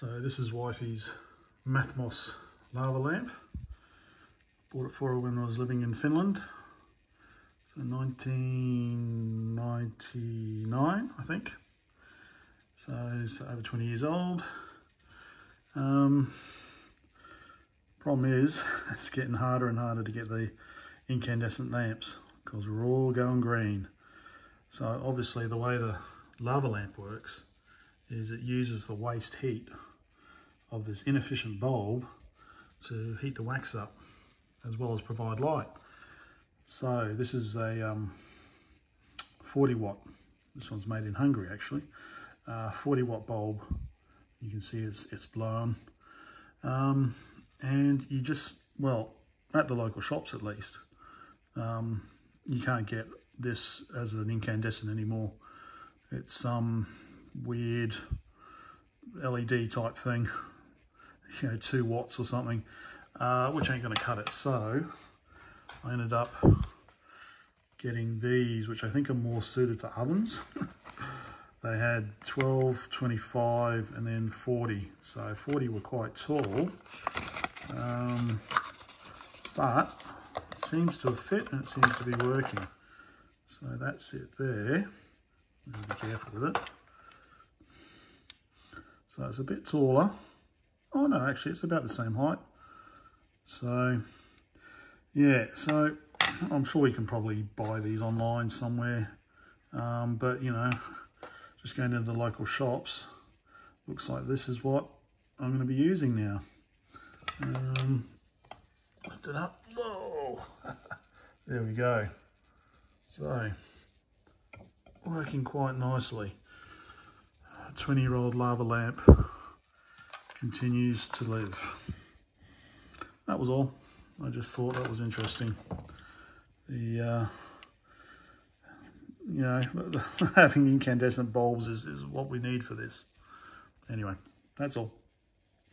So this is wifey's Mathmos lava lamp. Bought it for her when I was living in Finland. So 1999, I think. So it's over 20 years old. Um, problem is, it's getting harder and harder to get the incandescent lamps because we're all going green. So obviously the way the lava lamp works is it uses the waste heat of this inefficient bulb to heat the wax up as well as provide light. So this is a um, 40 watt, this one's made in Hungary actually, uh, 40 watt bulb. You can see it's, it's blown. Um, and you just, well, at the local shops at least, um, you can't get this as an incandescent anymore. It's some weird LED type thing, you know, two watts or something, uh, which ain't going to cut it. So I ended up getting these, which I think are more suited for ovens. they had 12, 25, and then 40. So 40 were quite tall. Um, but it seems to have fit and it seems to be working. So that's it there. Be careful with it. So it's a bit taller. Oh no, actually it's about the same height. So yeah, so I'm sure you can probably buy these online somewhere. Um, but you know, just going into the local shops, looks like this is what I'm going to be using now. Um, lift it up. Whoa! there we go. So, working quite nicely. 20 year old lava lamp continues to live. That was all. I just thought that was interesting. The, uh, you know, having incandescent bulbs is, is what we need for this. Anyway, that's all.